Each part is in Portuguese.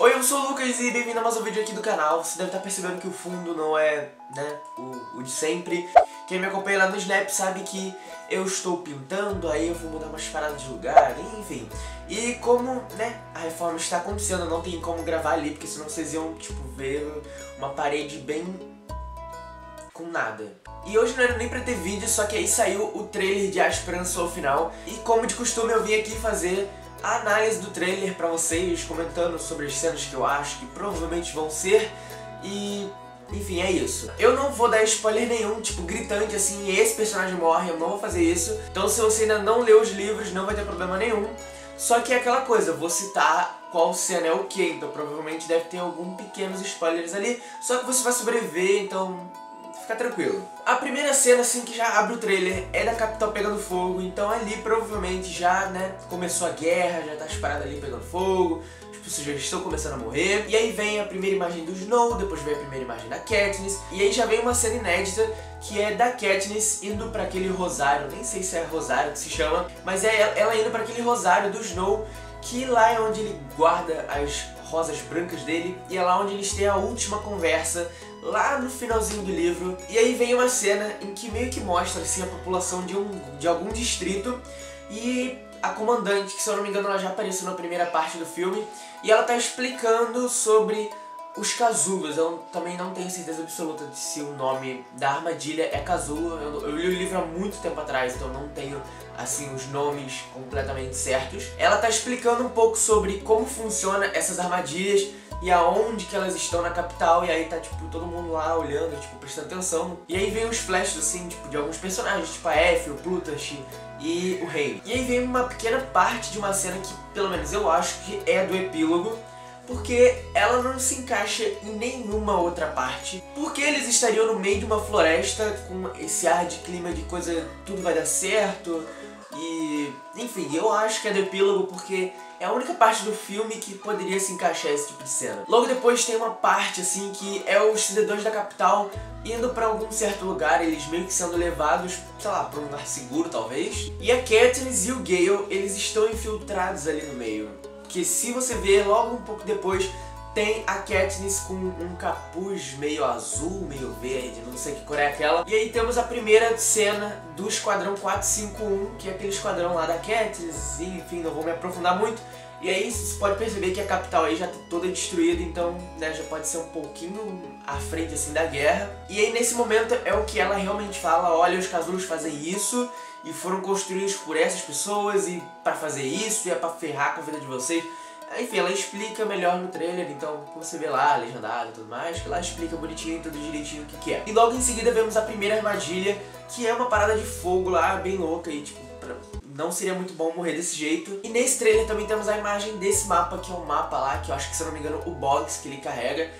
Oi, eu sou o Lucas e bem-vindo a mais um vídeo aqui do canal. Você deve estar percebendo que o fundo não é, né, o, o de sempre. Quem me acompanha lá no Snap sabe que eu estou pintando, aí eu vou mudar umas paradas de lugar, enfim. E como, né, a reforma está acontecendo, não tem como gravar ali, porque senão vocês iam, tipo, ver uma parede bem com nada. E hoje não era nem pra ter vídeo, só que aí saiu o trailer de A Esperança ao Final. E como de costume eu vim aqui fazer a análise do trailer pra vocês, comentando sobre as cenas que eu acho que provavelmente vão ser. E enfim, é isso. Eu não vou dar spoiler nenhum, tipo, gritante assim, esse personagem morre, eu não vou fazer isso. Então se você ainda não leu os livros, não vai ter problema nenhum. Só que é aquela coisa, vou citar qual cena é o que, então provavelmente deve ter algum pequenos spoilers ali. Só que você vai sobreviver, então fica tranquilo. A primeira cena, assim, que já abre o trailer é da capital pegando fogo, então ali provavelmente já, né, começou a guerra, já tá disparado ali pegando fogo, as pessoas já estão começando a morrer. E aí vem a primeira imagem do Snow, depois vem a primeira imagem da Katniss, e aí já vem uma cena inédita que é da Katniss indo para aquele rosário, nem sei se é rosário que se chama, mas é ela indo para aquele rosário do Snow, que lá é onde ele guarda as rosas brancas dele, e é lá onde eles têm a última conversa lá no finalzinho do livro. E aí vem uma cena em que meio que mostra assim, a população de, um, de algum distrito e a comandante, que se eu não me engano ela já apareceu na primeira parte do filme, e ela tá explicando sobre os casulos. Eu também não tenho certeza absoluta de se o nome da armadilha é casulo. Eu, eu li o livro há muito tempo atrás, então não tenho assim os nomes completamente certos. Ela tá explicando um pouco sobre como funciona essas armadilhas e aonde que elas estão na capital, e aí tá, tipo, todo mundo lá olhando, tipo, prestando atenção. E aí vem os flashes, assim, tipo, de alguns personagens, tipo a Effie, o Plutarch e o Rei. E aí vem uma pequena parte de uma cena que, pelo menos eu acho que é do epílogo, porque ela não se encaixa em nenhuma outra parte. Porque eles estariam no meio de uma floresta com esse ar de clima de coisa, tudo vai dar certo, e, enfim, eu acho que é do epílogo porque é a única parte do filme que poderia se encaixar esse tipo de cena. Logo depois tem uma parte, assim, que é os cidadãos da capital indo pra algum certo lugar, eles meio que sendo levados, sei lá, pra um lugar seguro, talvez. E a Katniss e o Gale, eles estão infiltrados ali no meio. Que se você ver logo um pouco depois, tem a Katniss com um capuz meio azul, meio verde, não sei que cor é aquela. E aí temos a primeira cena do Esquadrão 451, que é aquele esquadrão lá da Katniss, enfim, não vou me aprofundar muito. E aí você pode perceber que a capital aí já tá toda destruída, então né, já pode ser um pouquinho à frente assim da guerra. E aí nesse momento é o que ela realmente fala, olha, os casulos fazem isso e foram construídos por essas pessoas e para fazer isso e é para ferrar com a vida de vocês. Enfim, ela explica melhor no trailer, então você vê lá, legendado e tudo mais, que ela explica bonitinho, tudo direitinho o que, que é. E logo em seguida vemos a primeira armadilha, que é uma parada de fogo lá, bem louca e tipo, pra... não seria muito bom morrer desse jeito. E nesse trailer também temos a imagem desse mapa, que é um mapa lá, que eu acho que se não me engano o Boggs que ele carrega,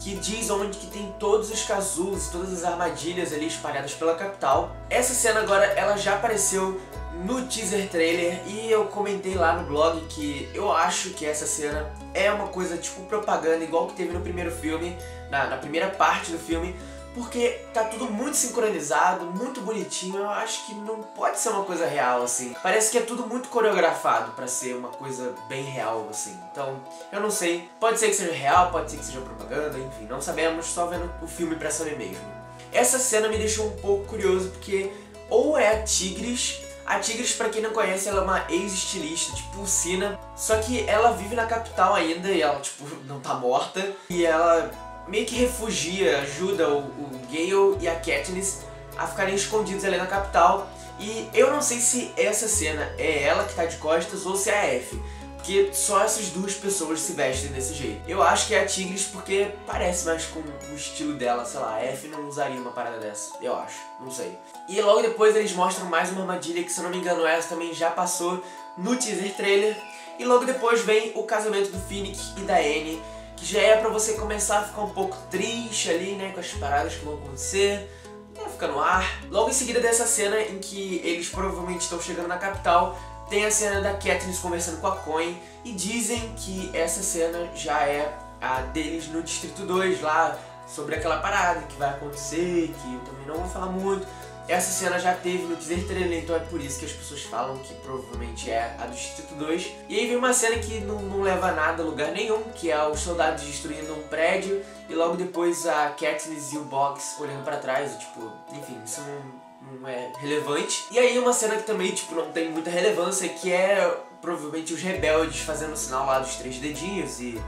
que diz onde que tem todos os casulos, todas as armadilhas ali espalhadas pela capital. Essa cena agora, ela já apareceu no teaser trailer e eu comentei lá no blog que eu acho que essa cena é uma coisa tipo propaganda, igual que teve no primeiro filme, na, na primeira parte do filme, porque tá tudo muito sincronizado, muito bonitinho, eu acho que não pode ser uma coisa real assim. Parece que é tudo muito coreografado para ser uma coisa bem real assim. Então, eu não sei, pode ser que seja real, pode ser que seja propaganda, enfim, não sabemos, só vendo o filme pra saber mesmo. Essa cena me deixou um pouco curioso porque ou é a Tigres a Tigres, pra quem não conhece, ela é uma ex-estilista, tipo Sina. Só que ela vive na capital ainda e ela, tipo, não tá morta. E ela meio que refugia, ajuda o, o Gale e a Katniss a ficarem escondidos ali na capital. E eu não sei se essa cena é ela que tá de costas ou se é a F. Porque só essas duas pessoas se vestem desse jeito. Eu acho que é a Tigres porque parece mais com o estilo dela, sei lá, a F não usaria uma parada dessa, eu acho, não sei. E logo depois eles mostram mais uma armadilha que se eu não me engano essa também já passou no teaser trailer. E logo depois vem o casamento do Finnick e da Anne, que já é pra você começar a ficar um pouco triste ali, né, com as paradas que vão acontecer fica no ar. Logo em seguida dessa cena em que eles provavelmente estão chegando na capital, tem a cena da Katniss conversando com a Coin e dizem que essa cena já é a deles no Distrito 2 lá, sobre aquela parada que vai acontecer, que eu também não vou falar muito. Essa cena já teve no teaser trailer, então é por isso que as pessoas falam que provavelmente é a do Distrito 2. E aí vem uma cena que não, não leva a nada a lugar nenhum, que é os soldados destruindo um prédio e logo depois a Katniss e o Box olhando para trás, tipo, enfim, isso não, não é relevante. E aí uma cena que também, tipo, não tem muita relevância, que é provavelmente os rebeldes fazendo o sinal lá dos três dedinhos e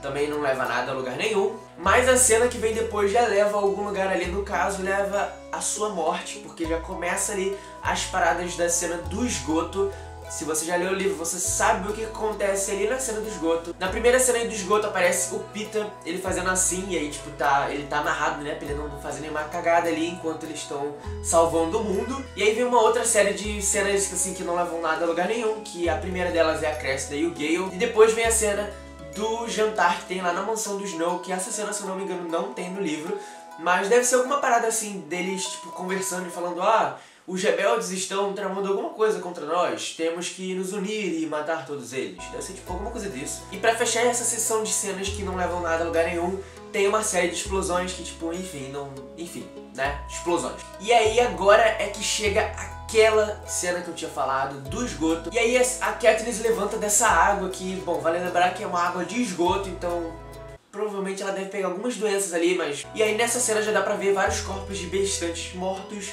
também não leva nada a lugar nenhum. Mas a cena que vem depois já leva a algum lugar ali, no caso, leva a sua morte, porque já começa ali as paradas da cena do esgoto. Se você já leu o livro, você sabe o que acontece ali na cena do esgoto. Na primeira cena do esgoto aparece o Peter, ele fazendo assim, e aí tipo, tá, ele tá amarrado, né, pra ele não fazer nenhuma cagada ali enquanto eles estão salvando o mundo. E aí vem uma outra série de cenas assim que não levam nada a lugar nenhum, que a primeira delas é a Cressida e o Gale. E depois vem a cena do jantar que tem lá na mansão do Snow, que essa cena, se eu não me engano, não tem no livro, mas deve ser alguma parada assim, deles, tipo, conversando e falando, ah, os rebeldes estão tramando alguma coisa contra nós, temos que nos unir e matar todos eles. Deve ser tipo alguma coisa disso. E pra fechar essa sessão de cenas que não levam nada a lugar nenhum, tem uma série de explosões que, tipo, enfim, não. Enfim, né? Explosões. E aí agora é que chega aquela cena que eu tinha falado do esgoto. E aí a Katniss levanta dessa água que, bom, vale lembrar que é uma água de esgoto, então provavelmente ela deve pegar algumas doenças ali, mas... E aí nessa cena já dá pra ver vários corpos de bestantes mortos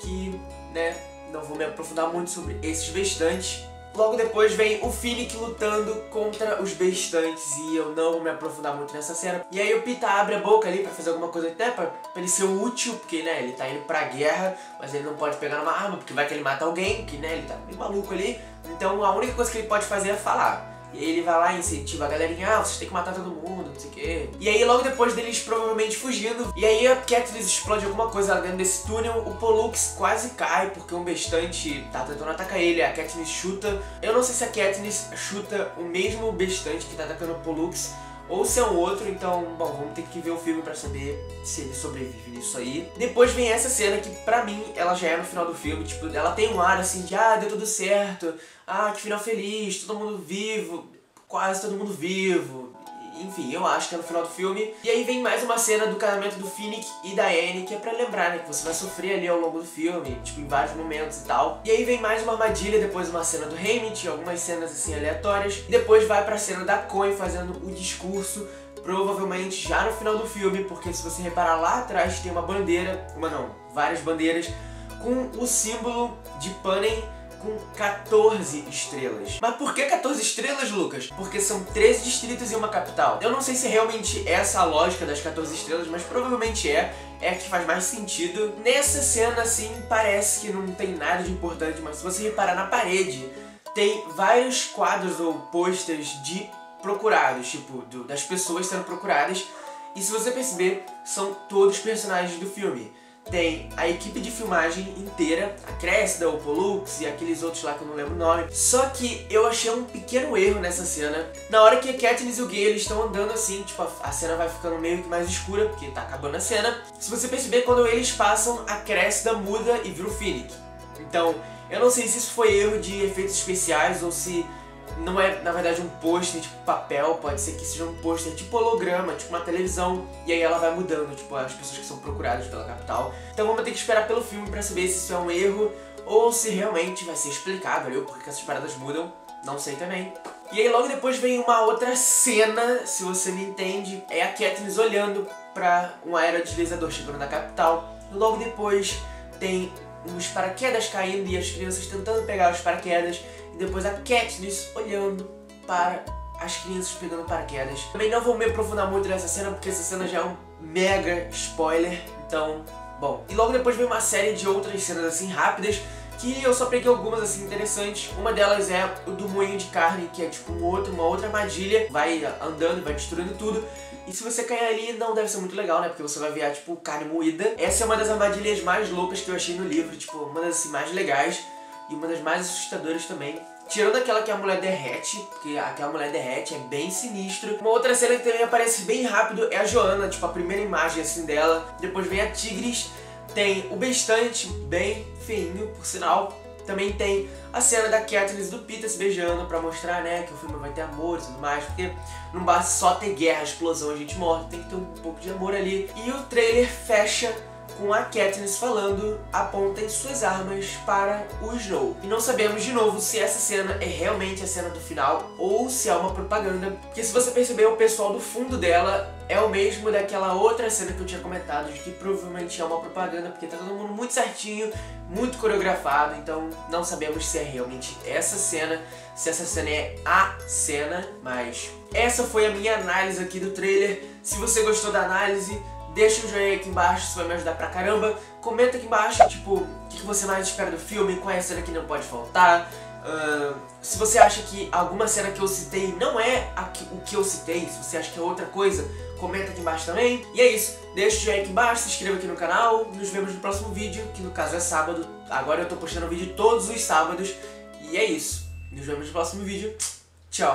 que, né, não vou me aprofundar muito sobre esses bestantes, Logo depois vem o Finnick lutando contra os bestantes e eu não vou me aprofundar muito nessa cena. E aí o Pita abre a boca ali pra fazer alguma coisa até pra, pra ele ser útil, porque né, ele tá indo pra guerra, mas ele não pode pegar uma arma, porque vai que ele mata alguém, que né, ele tá meio maluco ali. Então a única coisa que ele pode fazer é falar. Ele vai lá e incentiva a galerinha, ah, vocês têm que matar todo mundo, não sei o quê. E aí logo depois deles provavelmente fugindo, e aí a Katniss explode alguma coisa lá dentro desse túnel, o Pollux quase cai porque um bestante tá tentando atacar ele, a Katniss chuta. Eu não sei se a Katniss chuta o mesmo bestante que tá atacando o Pollux, ou se é um outro, então, bom, vamos ter que ver o filme pra saber se ele sobrevive nisso aí. Depois vem essa cena que, pra mim, ela já é no final do filme, tipo, ela tem um ar assim de, ah, deu tudo certo, ah, que final feliz, todo mundo vivo, quase todo mundo vivo, enfim, eu acho que é no final do filme. E aí vem mais uma cena do casamento do Finnick e da Anne, que é pra lembrar, né, que você vai sofrer ali ao longo do filme, tipo, em vários momentos e tal. E aí vem mais uma armadilha, depois uma cena do Haymitch, algumas cenas assim aleatórias. E depois vai pra cena da Coin fazendo o discurso provavelmente já no final do filme, porque se você reparar lá atrás tem uma bandeira, uma não, várias bandeiras, com o símbolo de Panem com 14 estrelas. Mas por que 14 estrelas, Lucas? Porque são 13 distritos e uma capital. Eu não sei se realmente é essa a lógica das 14 estrelas, mas provavelmente é. É a que faz mais sentido. Nessa cena, assim, parece que não tem nada de importante, mas se você reparar na parede, tem vários quadros ou posters de procurados, tipo, do, das pessoas sendo procuradas. E se você perceber, são todos personagens do filme tem a equipe de filmagem inteira, a Cressida, o Pollux e aqueles outros lá que eu não lembro o nome. Só que eu achei um pequeno erro nessa cena. Na hora que a Katniss e o Gay estão andando assim, tipo, a, cena vai ficando meio que mais escura, porque tá acabando a cena. Se você perceber, quando eles passam, a Cressida muda e vira o Finnick. Então, eu não sei se isso foi erro de efeitos especiais ou se não é, na verdade, um pôster tipo papel, pode ser que seja um pôster tipo holograma, tipo uma televisão, e aí ela vai mudando, tipo, as pessoas que são procuradas pela capital. Então vamos ter que esperar pelo filme pra saber se isso é um erro ou se realmente vai ser explicado porque essas paradas mudam, não sei também. E aí logo depois vem uma outra cena, se você me entende, é a Katniss olhando pra um aerodeslizador chegando na capital. E logo depois tem os paraquedas caindo e as crianças tentando pegar os paraquedas e depois a Katniss olhando para as crianças pegando paraquedas. Também não vou me aprofundar muito nessa cena, porque essa cena já é um mega spoiler, então, bom. E logo depois vem uma série de outras cenas assim rápidas, que eu só peguei algumas assim interessantes. Uma delas é o do moinho de carne, que é tipo um outro, uma outra armadilha, vai andando, vai destruindo tudo. E se você cair ali, não deve ser muito legal, né? Porque você vai ver, tipo, carne moída. Essa é uma das armadilhas mais loucas que eu achei no livro, tipo, uma das assim, mais legais e uma das mais assustadoras também. Tirando aquela que a mulher derrete, porque aquela mulher derrete é bem sinistro. Uma outra cena que também aparece bem rápido é a Joana, tipo a primeira imagem assim dela. Depois vem a Tigris, tem o Bestante, bem feinho, por sinal. Também tem a cena da Katniss e do Peter se beijando pra mostrar, né, que o filme vai ter amor e tudo mais, porque não basta só ter guerra, explosão, gente morta, tem que ter um pouco de amor ali. E o trailer fecha com a Katniss falando apontem suas armas para o Snow. E não sabemos de novo se essa cena é realmente a cena do final ou se é uma propaganda, porque se você perceber o pessoal do fundo dela é o mesmo daquela outra cena que eu tinha comentado, de que provavelmente é uma propaganda, porque tá todo mundo muito certinho, muito coreografado, então não sabemos se é realmente essa cena, se essa cena é a cena, mas essa foi a minha análise aqui do trailer. Se você gostou da análise, deixa um joinha aqui embaixo, isso vai me ajudar pra caramba. Comenta aqui embaixo, tipo, o que você mais espera do filme, qual é a cena que não pode faltar. Uh, se você acha que alguma cena que eu citei não é que, o que eu citei, se você acha que é outra coisa, comenta aqui embaixo também. E é isso, deixa o joinha aqui embaixo, se inscreva aqui no canal, nos vemos no próximo vídeo, que no caso é sábado. Agora eu tô postando vídeo todos os sábados. E é isso, nos vemos no próximo vídeo. Tchau!